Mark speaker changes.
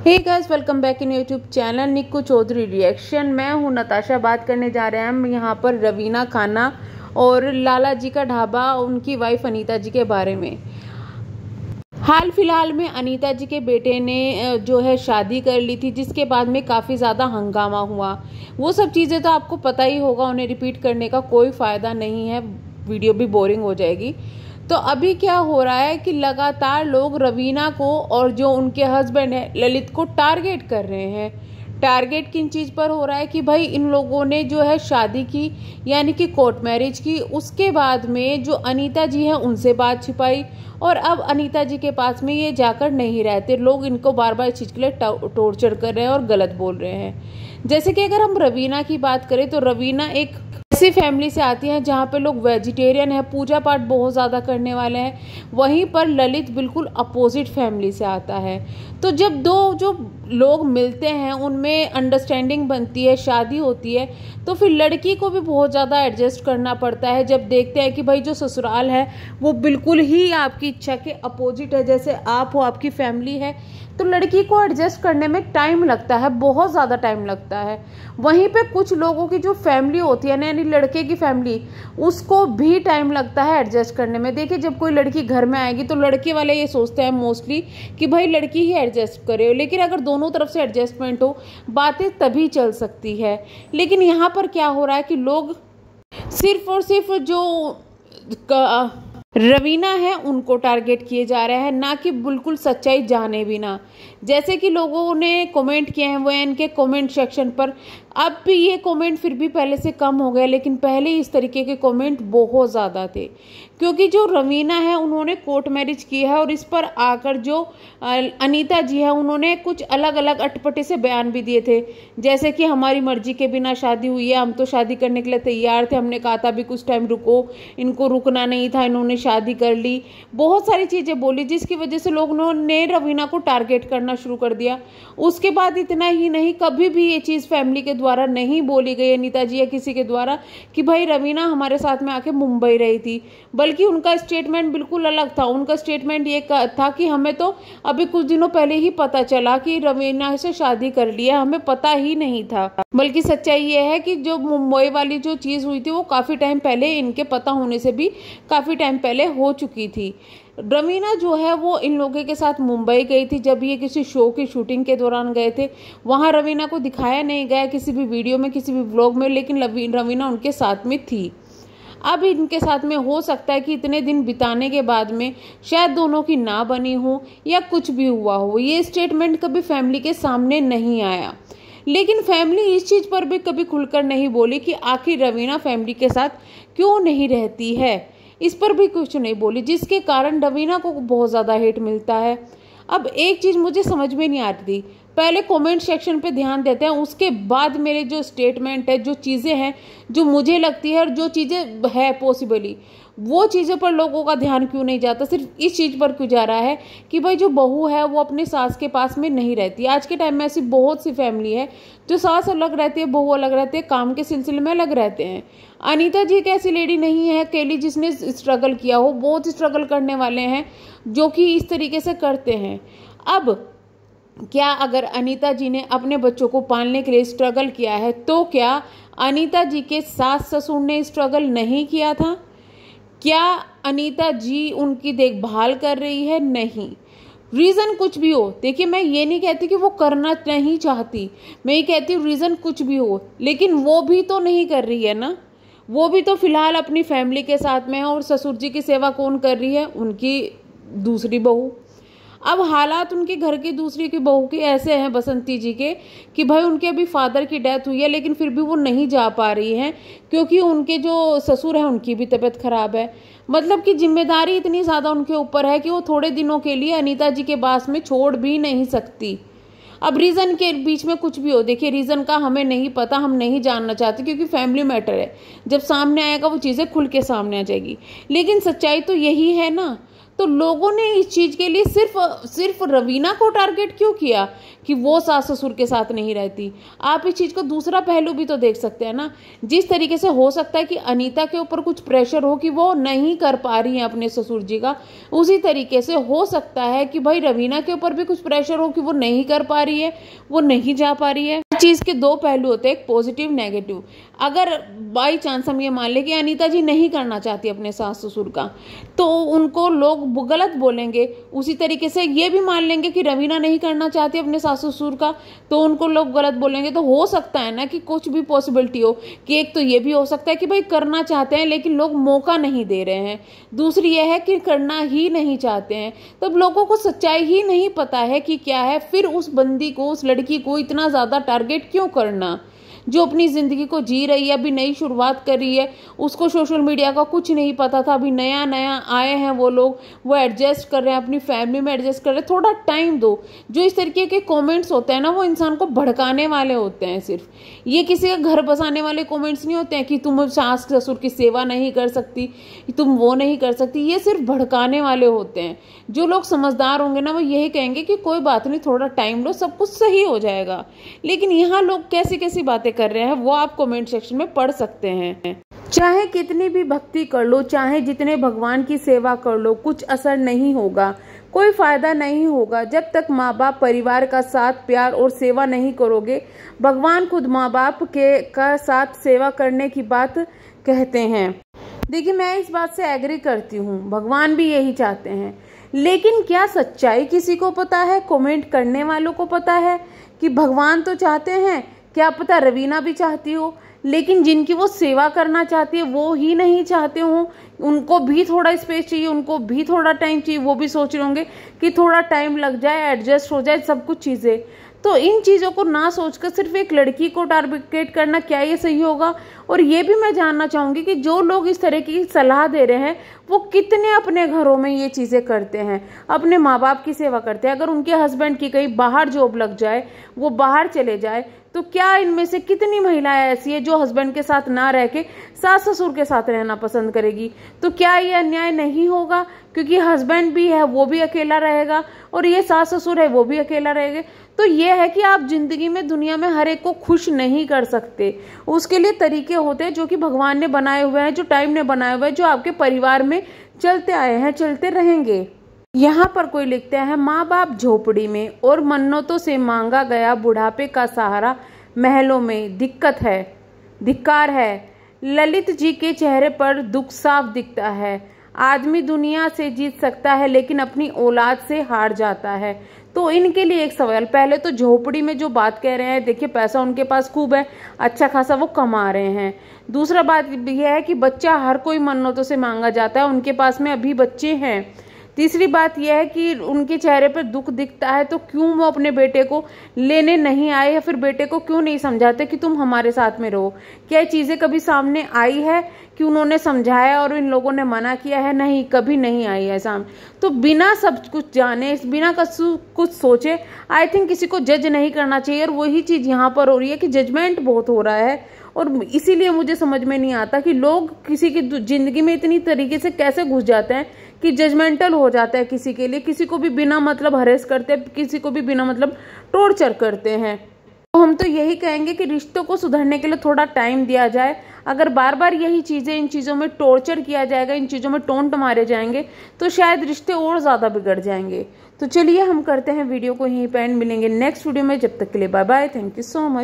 Speaker 1: Hey guys welcome back in YouTube channel Nikku Chaudhary reaction मैं हूँ नताशा, बात करने जा रहे हैं हम यहाँ पर रवीना खाना और लाला जी का ढाबा, उनकी वाइफ अनीता जी के बारे में। हाल फ़िलहाल में अनीता जी के बेटे ने जो है शादी कर ली थी, जिसके बाद में काफ़ी ज़्यादा हंगामा हुआ। वो सब चीज़ें तो आपको पता ही होगा, उन्हें रिपीट करने का कोई फ़ायदा नहीं है। वीडियो भी बोरिंग हो जाएगी। तो अभी क्या हो रहा है कि लगातार लोग रवीना को और जो उनके हस्बैंड हैं, ललित को टारगेट कर रहे हैं। टारगेट किन चीज़ पर हो रहा है कि भाई इन लोगों ने जो है शादी की, यानी कि कोर्ट मैरिज की। उसके बाद में जो अनीता जी हैं, उनसे बात छिपाई और अब अनीता जी के पास में ये जाकर नहीं रहते। लोग इनको बार बार इस चीज़ के लिए टॉर्चर कर रहे हैं और गलत बोल रहे हैं। जैसे कि अगर हम रवीना की बात करें तो रवीना एक ऐसी फैमिली से आती हैं जहाँ पे लोग वेजिटेरियन है, पूजा पाठ बहुत ज़्यादा करने वाले हैं। वहीं पर ललित बिल्कुल अपोजिट फैमिली से आता है। तो जब दो जो लोग मिलते हैं, उनमें अंडरस्टैंडिंग बनती है, शादी होती है तो फिर लड़की को भी बहुत ज़्यादा एडजस्ट करना पड़ता है। जब देखते हैं कि भाई जो ससुराल है, वो बिल्कुल ही आपकी इच्छा के अपोजिट है, जैसे आप हो, आपकी फैमिली है तो लड़की को एडजस्ट करने में टाइम लगता है, बहुत ज़्यादा टाइम लगता है। वहीं पे कुछ लोगों की जो फैमिली होती है ना, यानी लड़के की फैमिली, उसको भी टाइम लगता है एडजस्ट करने में। देखिए, जब कोई लड़की घर में आएगी तो लड़के वाले ये सोचते हैं मोस्टली कि भाई लड़की ही एडजस्ट करे। लेकिन अगर दोनों तरफ़ से एडजस्टमेंट हो, बातें तभी चल सकती है। लेकिन यहाँ पर क्या हो रहा है कि लोग सिर्फ़ और सिर्फ़ जो रवीना है, उनको टारगेट किए जा रहा है, ना कि बिल्कुल सच्चाई जाने बिना जैसे कि लोगों ने कमेंट किए हैं, वो इनके कमेंट सेक्शन पर। अब भी ये कमेंट फिर भी पहले से कम हो गए, लेकिन पहले इस तरीके के कमेंट बहुत ज़्यादा थे। क्योंकि जो रवीना है, उन्होंने कोर्ट मैरिज की है और इस पर आकर जो अनीता जी है, उन्होंने कुछ अलग अलग अटपटे से बयान भी दिए थे। जैसे कि हमारी मर्ज़ी के बिना शादी हुई है, हम तो शादी करने के लिए तैयार थे, हमने कहा था भी कुछ टाइम रुको, इनको रुकना नहीं था, इन्होंने शादी कर ली। बहुत सारी चीज़ें बोली, जिसकी वजह से लोगों ने रवीना को टारगेट करना शुरू कर दिया। उसके बाद इतना ही नहीं, कभी भी ये चीज़ फैमिली के द्वारा नहीं बोली गई, अनिता जी या किसी के द्वारा, कि भाई रवीना हमारे साथ में आके मुंबई रही थी। बल्कि उनका स्टेटमेंट बिल्कुल अलग था। उनका स्टेटमेंट ये था कि हमें तो अभी कुछ दिनों पहले ही पता चला कि रवीना से शादी कर लिया हमें पता ही नहीं था। बल्कि सच्चाई ये है कि जो मुंबई वाली जो चीज़ हुई थी, वो काफ़ी टाइम पहले इनके पता होने से भी काफ़ी टाइम पहले हो चुकी थी। रवीना जो है, वो इन लोगों के साथ मुंबई गई थी। जब ये किसी शो की शूटिंग के दौरान गए थे, वहाँ रवीना को दिखाया नहीं गया किसी भी वीडियो में, किसी भी ब्लॉग में, लेकिन रवीना उनके साथ में थी। अब इनके साथ में हो सकता है कि इतने दिन बिताने के बाद में शायद दोनों की ना बनी हो या कुछ भी हुआ हो। ये स्टेटमेंट कभी फैमिली के सामने नहीं आया। लेकिन फैमिली इस चीज़ पर भी कभी खुलकर नहीं बोली कि आखिर रवीना फैमिली के साथ क्यों नहीं रहती है। इस पर भी कुछ नहीं बोली, जिसके कारण रवीना को बहुत ज़्यादा हेट मिलता है। अब एक चीज़ मुझे समझ में नहीं आती। थी पहले कमेंट सेक्शन पे ध्यान देते हैं, उसके बाद मेरे जो स्टेटमेंट है, जो चीज़ें हैं, जो मुझे लगती है और जो चीज़ें है पॉसिबली वो चीज़ों पर लोगों का ध्यान क्यों नहीं जाता? सिर्फ़ इस चीज़ पर क्यों जा रहा है कि भाई जो बहू है, वो अपने सास के पास में नहीं रहती। आज के टाइम में ऐसी बहुत सी फैमिली है, जो सास अलग रहती है, बहू अलग रहती है, काम के सिलसिले में अलग रहते हैं। अनीता जी एक ऐसी लेडी नहीं है, अकेली जिसने स्ट्रगल किया हो, बहुत स्ट्रगल करने वाले हैं, जो कि इस तरीके से करते हैं। अब, क्या अगर अनीता जी ने अपने बच्चों को पालने के लिए स्ट्रगल किया है तो क्या अनीता जी के सास ससुर ने स्ट्रगल नहीं किया था? क्या अनीता जी उनकी देखभाल कर रही है? नहीं। रीज़न कुछ भी हो। देखिए, मैं ये नहीं कहती कि वो करना नहीं चाहती। मैं ये कहती हूँ, रीज़न कुछ भी हो। लेकिन वो भी तो नहीं कर रही है ना? वो भी तो फ़िलहाल अपनी फैमिली के साथ में है और ससुर जी की सेवा कौन कर रही है? उनकी दूसरी बहू। अब हालात उनके घर के दूसरे की बहू के ऐसे हैं बसंती जी के कि भाई उनके अभी फादर की डेथ हुई है, लेकिन फिर भी वो नहीं जा पा रही हैं, क्योंकि उनके जो ससुर हैं, उनकी भी तबीयत खराब है। मतलब कि ज़िम्मेदारी इतनी ज़्यादा उनके ऊपर है कि वो थोड़े दिनों के लिए अनिता जी के पास में छोड़ भी नहीं सकती। अब रीज़न के बीच में कुछ भी हो, देखिए रीज़न का हमें नहीं पता, हम नहीं जानना चाहते क्योंकि फैमिली मैटर है। जब सामने आएगा, वो चीज़ें खुल के सामने आ जाएगी। लेकिन सच्चाई तो यही है ना। तो लोगों ने इस चीज़ के लिए सिर्फ़ सिर्फ़ रवीना को टारगेट क्यों किया कि वो सास ससुर के साथ नहीं रहती? आप इस चीज़ को दूसरा पहलू भी तो देख सकते हैं ना। जिस तरीके से हो सकता है कि अनीता के ऊपर कुछ प्रेशर हो कि वो नहीं कर पा रही है अपने ससुर जी का, उसी तरीके से हो सकता है कि भाई रवीना के ऊपर भी कुछ प्रेशर हो कि वो नहीं कर पा रही है वो नहीं जा पा रही है। चीज़ के दो पहलू होते हैं, एक पॉजिटिव नेगेटिव अगर बाई चांस हम ये मान लें कि अनीता जी नहीं करना चाहती अपने सास ससुर का तो उनको लोग गलत बोलेंगे। उसी तरीके से ये भी मान लेंगे कि रवीना नहीं करना चाहती अपने सास ससुर का तो उनको लोग गलत बोलेंगे। तो हो सकता है ना कि कुछ भी पॉसिबिलिटी हो, कि एक तो ये भी हो सकता है कि भाई करना चाहते हैं, लेकिन लोग मौका नहीं दे रहे हैं। दूसरी यह है कि करना ही नहीं चाहते हैं। तब लोगों को सच्चाई ही नहीं पता है कि क्या है। फिर उस बंदी को, उस लड़की को इतना ज़्यादा टारगेट क्यों करना? जो अपनी ज़िंदगी को जी रही है, अभी नई शुरुआत कर रही है, उसको सोशल मीडिया का कुछ नहीं पता था। अभी नया नया आए हैं वो लोग, वो एडजस्ट कर रहे हैं, अपनी फैमिली में एडजस्ट कर रहे हैं। थोड़ा टाइम दो। जो इस तरीके के कॉमेंट्स होते हैं ना, वो इंसान को भड़काने वाले होते हैं सिर्फ़। ये किसी का घर बसाने वाले कॉमेंट्स नहीं होते हैं कि तुम सास ससुर की सेवा नहीं कर सकती तुम वो नहीं कर सकती। ये सिर्फ़ भड़काने वाले होते हैं। जो लोग समझदार होंगे ना, वो यही कहेंगे कि कोई बात नहीं, थोड़ा टाइम लो, सब कुछ सही हो जाएगा। लेकिन यहाँ लोग कैसी कैसी बातें कर रहे हैं, वो आप कमेंट सेक्शन में पढ़ सकते हैं। चाहे कितनी भी भक्ति कर लो, चाहे जितने भगवान की सेवा कर लो, कुछ असर नहीं होगा, कोई फ़ायदा नहीं होगा। जब तक माँ बाप परिवार का साथ प्यार और सेवा नहीं करोगे, भगवान खुद माँ बाप के, का साथ सेवा करने की बात कहते हैं। देखिए, मैं इस बात से एग्री करती हूँ, भगवान भी यही चाहते हैं। लेकिन क्या सच्चाई किसी को पता है? कमेंट करने वालों को पता है कि भगवान तो चाहते हैं क्या पता रवीना भी चाहती हो, लेकिन जिनकी वो सेवा करना चाहती है, वो ही नहीं चाहते हो। उनको भी थोड़ा स्पेस चाहिए, उनको भी थोड़ा टाइम चाहिए, वो भी सोच रहे होंगे कि थोड़ा टाइम लग जाए एडजस्ट हो जाए, सब कुछ चीज़ें। तो इन चीज़ों को ना सोचकर सिर्फ़ एक लड़की को टारगेट करना क्या ये सही होगा? और ये भी मैं जानना चाहूँगी कि जो लोग इस तरह की सलाह दे रहे हैं, वो कितने अपने घरों में ये चीज़ें करते हैं, अपने माँ बाप की सेवा करते हैं। अगर उनके हस्बैंड की कहीं बाहर जॉब लग जाए, वो बाहर चले जाए तो क्या इनमें से कितनी महिलाएँ ऐसी है जो हस्बैंड के साथ ना रह के सास ससुर के साथ रहना पसंद करेगी? तो क्या ये अन्याय नहीं होगा? क्योंकि हस्बैंड भी है, वो भी अकेला रहेगा और ये सास ससुर है, वो भी अकेला रहेगा। तो ये है कि आप ज़िंदगी में, दुनिया में हर एक को खुश नहीं कर सकते। उसके लिए तरीके होते हैं जो कि भगवान ने बनाए हुए हैं, जो टाइम ने बनाए हुए हैं, जो आपके परिवार में चलते आए हैं, चलते रहेंगे। यहाँ पर कोई लिखता है माँ बाप झोपड़ी में और मन्नतों से मांगा गया बुढ़ापे का सहारा महलों में दिक्कत है, धिक्कार है। ललित जी के चेहरे पर दुख साफ़ दिखता है। आदमी दुनिया से जीत सकता है, लेकिन अपनी औलाद से हार जाता है। तो इनके लिए एक सवाल, पहले तो झोपड़ी में जो बात कह रहे हैं, देखिए पैसा उनके पास खूब है अच्छा खासा वो कमा रहे हैं। दूसरा बात यह है कि बच्चा हर कोई मन्नतों से मांगा जाता है, उनके पास में अभी बच्चे हैं। तीसरी बात यह है कि उनके चेहरे पर दुख दिखता है तो क्यों वो अपने बेटे को लेने नहीं आए या फिर बेटे को क्यों नहीं समझाते कि तुम हमारे साथ में रहो? क्या चीज़ें कभी सामने आई है कि उन्होंने समझाया और इन लोगों ने मना किया है? नहीं, कभी नहीं आई है सामने तो बिना सब कुछ जाने, बिना कुछ सोचे आई थिंक किसी को जज नहीं करना चाहिए और वही चीज़ यहाँ पर हो रही है कि जजमेंट बहुत हो रहा है और इसीलिए मुझे समझ में नहीं आता कि लोग किसी की ज़िंदगी में इतनी तरीके से कैसे घुस जाते हैं कि जजमेंटल हो जाता है किसी के लिए, किसी को भी बिना मतलब हरेस करते हैं किसी को भी बिना मतलब टॉर्चर करते हैं। तो हम तो यही कहेंगे कि रिश्तों को सुधरने के लिए थोड़ा टाइम दिया जाए। अगर बार बार यही चीज़ें इन चीज़ों में टॉर्चर किया जाएगा, इन चीज़ों में टोंट मारे जाएँगे तो शायद रिश्ते और ज़्यादा बिगड़ जाएँगे। तो चलिए हम करते हैं वीडियो को यहीं पे एंड मिलेंगे नेक्स्ट वीडियो में। जब तक के लिए bye bye thank you so much